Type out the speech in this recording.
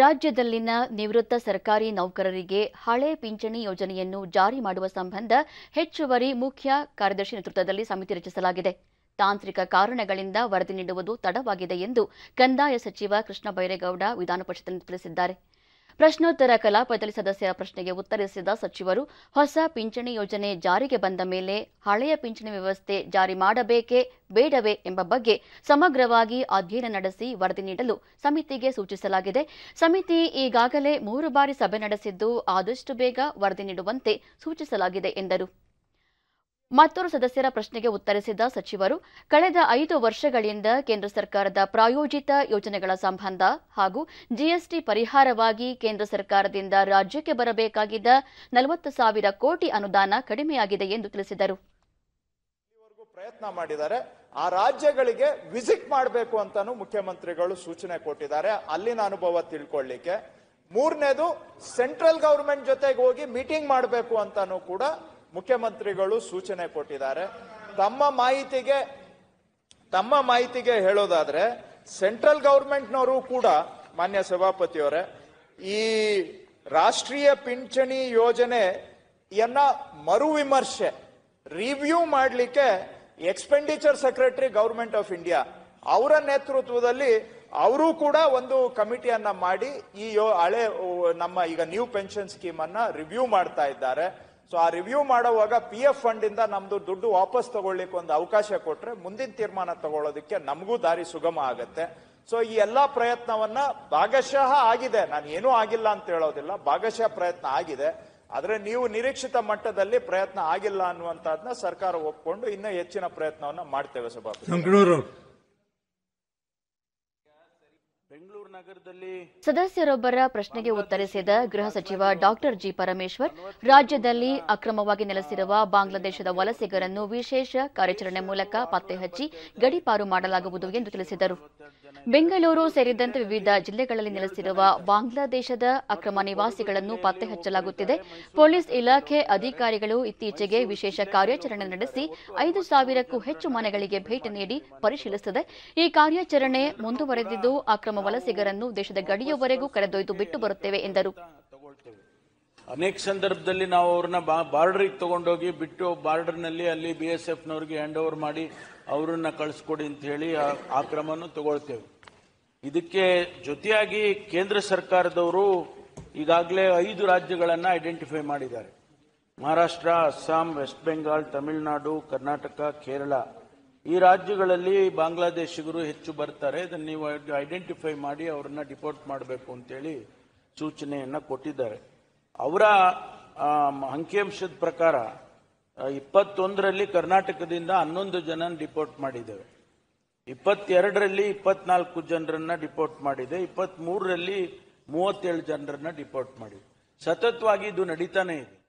ರಾಜ್ಯದಲ್ಲಿನ ನಿವೃತ್ತ ಸರ್ಕಾರಿ ನೌಕರರಿಗೆ ಹಳೆ ಪಿಂಚಣಿ ಯೋಜನೆಯನ್ನು ಜಾರಿ ಮಾಡುವ ಸಂಬಂಧ ಹೆಚ್ಚುವರಿ ಮುಖ್ಯ ಕಾರ್ಯದರ್ಶಿ ನೇತೃತ್ವದಲ್ಲಿ ಸಮಿತಿ ರಚಿಸಲಾಗಿದೆ. ತಾಂತ್ರಿಕ ಕಾರಣಗಳಿಂದ ವರದಿ ನೀಡುವುದು ತಡವಾಗಿದೆ ಎಂದು ಕಂದಾಯ ಸಚಿವ ಕೃಷ್ಣ ಬೈರೇಗೌಡ ವಿಧಾನಪರಿಷತ್ತಿನಲ್ಲಿ ತಿಳಿಸಿದ್ದಾರೆ. ಪ್ರಶ್ನೋತ್ತರ ಕಲಾಪದಲ್ಲಿ ಸದಸ್ಯರ ಪ್ರಶ್ನೆಗೆ ಉತ್ತರಿಸಿದ ಸಚಿವರು, ಹೊಸ ಪಿಂಚಣಿ ಯೋಜನೆ ಜಾರಿಗೆ ಬಂದ ಮೇಲೆ ಹಳೆಯ ಪಿಂಚಣಿ ವ್ಯವಸ್ಥೆ ಜಾರಿ ಮಾಡಬೇಕೇ ಬೇಡವೇ ಎಂಬ ಬಗ್ಗೆ ಸಮಗ್ರವಾಗಿ ಅಧ್ಯಯನ ನಡೆಸಿ ವರದಿ ನೀಡಲು ಸಮಿತಿಗೆ ಸೂಚಿಸಲಾಗಿದೆ. ಸಮಿತಿ ಈಗಾಗಲೇ ಮೂರು ಬಾರಿ ಸಭೆ ನಡೆಸಿದ್ದು ಆದಷ್ಟು ಬೇಗ ವರದಿ ನೀಡುವಂತೆ ಸೂಚಿಸಲಾಗಿದೆ ಎಂದರು. ಮತ್ತೋರ್ವ ಸದಸ್ಯರ ಪ್ರಶ್ನೆಗೆ ಉತ್ತರಿಸಿದ ಸಚಿವರು, ಕಳೆದ ಐದು ವರ್ಷಗಳಿಂದ ಕೇಂದ್ರ ಸರ್ಕಾರದ ಪ್ರಾಯೋಜಿತ ಯೋಜನೆಗಳ ಸಂಬಂಧ ಹಾಗೂ ಜಿಎಸ್ಟಿ ಪರಿಹಾರವಾಗಿ ಕೇಂದ್ರ ಸರ್ಕಾರದಿಂದ ರಾಜ್ಯಕ್ಕೆ ಬರಬೇಕಾಗಿದ್ದ ನಲವತ್ತು ಸಾವಿರ ಕೋಟಿ ಅನುದಾನ ಕಡಿಮೆಯಾಗಿದೆ ಎಂದು ತಿಳಿಸಿದರು. ಪ್ರಯತ್ನ ಮಾಡಿದ್ದಾರೆ. ಆ ರಾಜ್ಯಗಳಿಗೆ ವಿಸಿಟ್ ಮಾಡಬೇಕು ಅಂತಾನು ಮುಖ್ಯಮಂತ್ರಿಗಳು ಸೂಚನೆ ಕೊಟ್ಟಿದ್ದಾರೆ. ಅಲ್ಲಿನ ಅನುಭವ ತಿಳ್ಕೊಳ್ಳಿಕ್ಕೆ. ಮೂರನೇದು, ಸೆಂಟ್ರಲ್ ಗೌರ್ಮೆಂಟ್ ಜೊತೆಗೆ ಹೋಗಿ ಮೀಟಿಂಗ್ ಮಾಡಬೇಕು ಅಂತಾನು ಕೂಡ ಮುಖ್ಯಮಂತ್ರಿಗಳು ಸೂಚನೆ ಕೊಟ್ಟಿದ್ದಾರೆ. ತಮ್ಮ ಮಾಹಿತಿಗೆ ತಮ್ಮ ಮಾಹಿತಿಗೆ ಹೇಳೋದಾದ್ರೆ, ಸೆಂಟ್ರಲ್ ಗೌರ್ಮೆಂಟ್ನವರು ಕೂಡ, ಮಾನ್ಯ ಸಭಾಪತಿಯವರೇ, ಈ ರಾಷ್ಟ್ರೀಯ ಪಿಂಚಣಿ ಯೋಜನೆಯನ್ನ ಮರು ವಿಮರ್ಶೆ, ರಿವ್ಯೂ ಮಾಡಲಿಕ್ಕೆ expenditure secretary government of India, ಅವರ ನೇತೃತ್ವದಲ್ಲಿ ಅವರು ಕೂಡ ಒಂದು ಕಮಿಟಿಯನ್ನ ಮಾಡಿ ಈ ಯೋ- ಹಳೆ, ನಮ್ಮ ಈಗ ನ್ಯೂ ಪೆನ್ಷನ್ ಸ್ಕೀಮ್ ಅನ್ನ ರಿವ್ಯೂ ಮಾಡ್ತಾ ಇದ್ದಾರೆ. ಸೊ ಆ ರಿವ್ಯೂ ಮಾಡುವಾಗ ಪಿ ಎಫ್ ಫಂಡ್ ಇಂದ ನಮ್ದು ದುಡ್ಡು ವಾಪಸ್ ತಗೊಳ್ಳಿಕ್ಕೆ ಒಂದು ಅವಕಾಶ ಕೊಟ್ರೆ ಮುಂದಿನ ತೀರ್ಮಾನ ತಗೊಳ್ಳೋದಕ್ಕೆ ನಮಗೂ ದಾರಿ ಸುಗಮ ಆಗುತ್ತೆ. ಸೊ ಈ ಎಲ್ಲಾ ಪ್ರಯತ್ನವನ್ನ ಭಾಗಶಃ ಆಗಿದೆ. ನಾನು ಏನೂ ಆಗಿಲ್ಲ ಅಂತ ಹೇಳೋದಿಲ್ಲ. ಭಾಗಶಃ ಪ್ರಯತ್ನ ಆಗಿದೆ. ಆದರೆ ನೀವು ನಿರೀಕ್ಷಿತ ಮಟ್ಟದಲ್ಲಿ ಪ್ರಯತ್ನ ಆಗಿಲ್ಲ ಅನ್ನುವಂಥದ್ದನ್ನ ಸರ್ಕಾರ ಒಪ್ಕೊಂಡು ಇನ್ನೂ ಹೆಚ್ಚಿನ ಪ್ರಯತ್ನವನ್ನ ಮಾಡ್ತೇವೆ ಸಭಾಪತಿ. ಸದಸ್ಯರೊಬ್ಬರ ಪ್ರಶ್ನೆಗೆ ಉತ್ತರಿಸಿದ ಗೃಹ ಸಚಿವ ಡಾಕ್ಟರ್ ಜಿ ಪರಮೇಶ್ವರ್, ರಾಜ್ಯದಲ್ಲಿ ಅಕ್ರಮವಾಗಿ ನೆಲೆಸಿರುವ ಬಾಂಗ್ಲಾದೇಶದ ವಲಸಿಗರನ್ನು ವಿಶೇಷ ಕಾರ್ಯಾಚರಣೆ ಮೂಲಕ ಪತ್ತೆ ಹಚ್ಚಿ ಗಡಿಪಾರು ಮಾಡಲಾಗುವುದು ಎಂದು ತಿಳಿಸಿದರು. ಬೆಂಗಳೂರು ಸೇರಿದಂತೆ ವಿವಿಧ ಜಿಲ್ಲೆಗಳಲ್ಲಿ ನೆಲೆಸಿರುವ ಬಾಂಗ್ಲಾದೇಶದ ಅಕ್ರಮ ನಿವಾಸಿಗಳನ್ನು ಪತ್ತೆ ಹಚ್ಚಲಾಗುತ್ತಿದೆ. ಪೊಲೀಸ್ ಇಲಾಖೆ ಅಧಿಕಾರಿಗಳು ಇತ್ತೀಚೆಗೆ ವಿಶೇಷ ಕಾರ್ಯಾಚರಣೆ ನಡೆಸಿ ಐದು ಸಾವಿರಕ್ಕೂ ಹೆಚ್ಚು ಮನೆಗಳಿಗೆ ಭೇಟಿ ನೀಡಿ ಪರಿಶೀಲಿಸಿದೆ. ಈ ಕಾರ್ಯಾಚರಣೆ ಮುಂದುವರೆದಿದ್ದು ಅಕ್ರಮ ವಲಸಿಗರನ್ನು ದೇಶದ ಗಡಿಯವರೆಗೂ ಕರೆದೊಯ್ದು ಬಿಟ್ಟು ಬರುತ್ತೇವೆ ಎಂದರು. ಅನೇಕ ಸಂದರ್ಭದಲ್ಲಿ ನಾವು ಅವ್ರನ್ನ ಬಾರ್ಡರಿಗೆ ತಗೊಂಡೋಗಿ ಬಿಟ್ಟು ಬಾರ್ಡರ್ನಲ್ಲಿ ಅಲ್ಲಿ ಬಿ ಎಸ್ ಎಫ್ನವ್ರಿಗೆ ಹ್ಯಾಂಡ್ ಓವರ್ ಮಾಡಿ ಅವರನ್ನ ಕಳಿಸ್ಕೊಡಿ ಅಂತ ಹೇಳಿ ಆ- ಆ ಕ್ರಮವನ್ನು ತಗೊಳ್ತೇವೆ. ಇದಕ್ಕೆ ಜೊತೆಯಾಗಿ ಕೇಂದ್ರ ಸರ್ಕಾರದವರು ಈಗಾಗಲೇ ಐದು ರಾಜ್ಯಗಳನ್ನು ಐಡೆಂಟಿಫೈ ಮಾಡಿದ್ದಾರೆ. ಮಹಾರಾಷ್ಟ್ರ, ಅಸ್ಸಾಂ, ವೆಸ್ಟ್ ಬೆಂಗಾಲ್ ತಮಿಳುನಾಡು, ಕರ್ನಾಟಕ, ಕೇರಳ. ಈ ರಾಜ್ಯಗಳಲ್ಲಿ ಬಾಂಗ್ಲಾದೇಶಿಗರು ಹೆಚ್ಚು ಬರ್ತಾರೆ. ಇದನ್ನು ನೀವು ಐಡೆಂಟಿಫೈ ಮಾಡಿ ಅವರನ್ನ ಡಿಪೋರ್ಟ್ ಮಾಡಬೇಕು ಅಂತೇಳಿ ಸೂಚನೆಯನ್ನ ಕೊಟ್ಟಿದ್ದಾರೆ. ಅವರ ಅಂಕಿಅಂಶದ ಪ್ರಕಾರ ಇಪ್ಪತ್ತೊಂದರಲ್ಲಿ ಕರ್ನಾಟಕದಿಂದ ಹನ್ನೊಂದು ಜನ ಡಿಪೋರ್ಟ್ ಮಾಡಿದ್ದೇವೆ. ಇಪ್ಪತ್ತೆರಡರಲ್ಲಿ ಇಪ್ಪತ್ನಾಲ್ಕು ಜನರನ್ನ ಡಿಪೋರ್ಟ್ ಮಾಡಿದೆ ಇಪ್ಪತ್ತ್ ಮೂರರಲ್ಲಿ ಮೂವತ್ತೇಳು ಜನರನ್ನ ಡಿಪೋರ್ಟ್ ಮಾಡಿದೆ ಸತತವಾಗಿ ಇದು ನಡೀತಾನೆ ಇದೆ.